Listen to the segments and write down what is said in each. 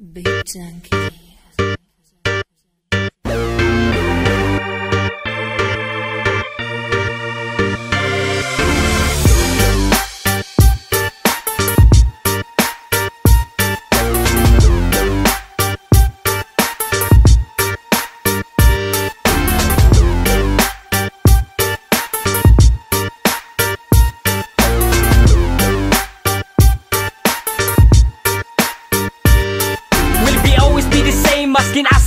Big Junkie.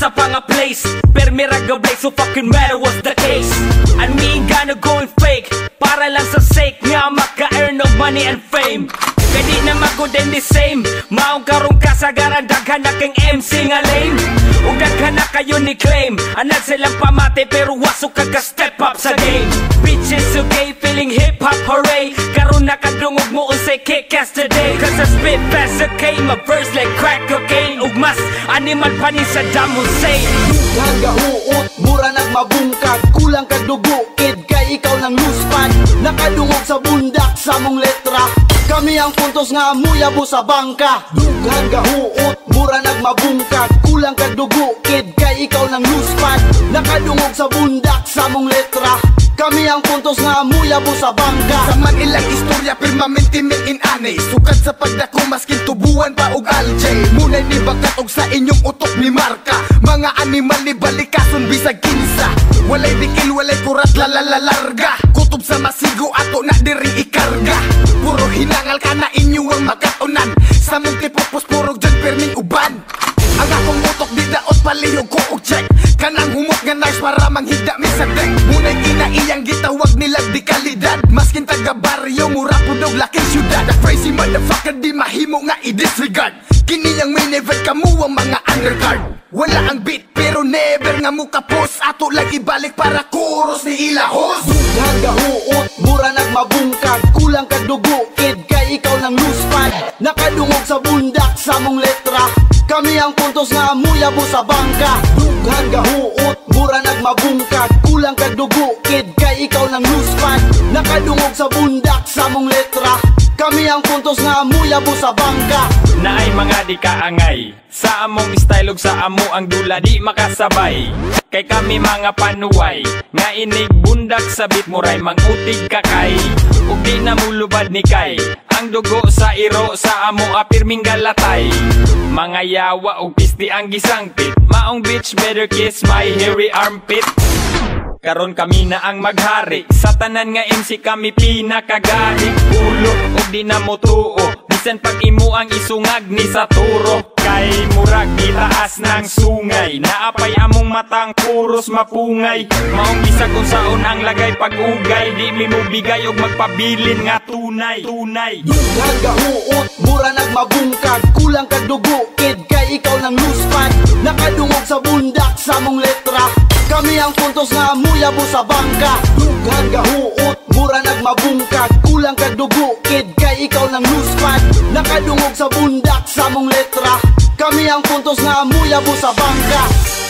Maskin asa pa nga place Per miraga blaze so fucking matter what's the case. We ain't gonna going fake. Para lang sa sake nga maka-earn of money and fame. Kadi na magod and the same. Maong karong kasagaran daghan na kang MC nga lame. Ug daghan na kayo ni claim. Anad silang pamate pero wasok ka step up sa game. Bitches okay feeling hip hop hooray. Karon nakadungog mo unsay kick-ass today. Cause I spit fast okay my verse like crack animal pa ni Saddam Hussein. Dughan gahuot, mura nagmabungkag Kulang kag dugo, kid kay ikaw ng luspan Nakadungog sa bundak sa mong letra. Kami ang puntos nga muyabo sa bangka. Dughan gahuot, mura nagmabungkag Kulang kag dugo, kid kay ikaw ng luspan Nakadungog sa bundak sa mong letra. Kami ang puntos nga muyabo sa bangka. Sa man ilang istorya permanente in ane Sukat sa pagdako maskin tubuan og sa inyong utok ni marka. Mga animal ni balikason bisag kinsa. Walay dikil walay kurat lalalalarga Kutob sa masigo ato na diri ikarga. Puro hinangal ka na inyo ang makatunan. Sa mong tipopos puro dyan perming nga nice para manghigda mi sa deck Munay ina iyang gitawag nila di kalidad. Maskin taga baryo mura pudog laking syudad. The crazy motherfucker di mahimo nga i-disregard. Kini ang main event kamu ang mga undercard. Wala ang beat pero never nga mo kapos. Ato lang ibalik para kuros ni ilahos. Dughan gahuot, mura nagmabungkag Kulang kag dugo, kid kay ikaw ng luspan Nakadungog sa bundak sa mong letra. Kami ang puntos nga muyabo sa bangka. Dughan gahuot, mura nagmabungkag Kulang kag dugo, kid kay ikaw ng luspan Nakadungog sa bundak sa mong letra. Kami ang puntos nga muyabo sa bangka. Na ay mga di kaangay. Sa among style sa amo ang dula di makasabay. Kay kami mga panuway Nga inig bundak sa bit muray mangutig kakay. Ug di na mulubad ni kay Ang dugo sa iro sa amo apirming galatay Mga yawa ug pisti ang gisangpit Maong bitch better kiss my hairy armpit. Karon kami na ang maghari. Sa tanan nga MC kami pinakagahi. Ulo ug di na mo tuo. Bisan pag imo ang isungag ni sa turo. Kay murag gitaas ng sungay. Naapay among matang puros mapungay. Maong isa kung saon ang lagay pag-ugay. Di mi mo bigay og magpabilin nga tunay. Tunay. Dughan gahuot, mura nagmabungkag. Kulang kag dugo, kid kay ikaw ng luspan Nakadungog sa bundak sa mong letra. Kami ang puntos nga muyabo sa bangka. Dughan gahuot, mura nagmabungkag. Kulang kag dugo, kid kay ikaw ng luspan Nakadungog sa bundak sa mong letra. Kami ang puntos nga muyabo sa bangka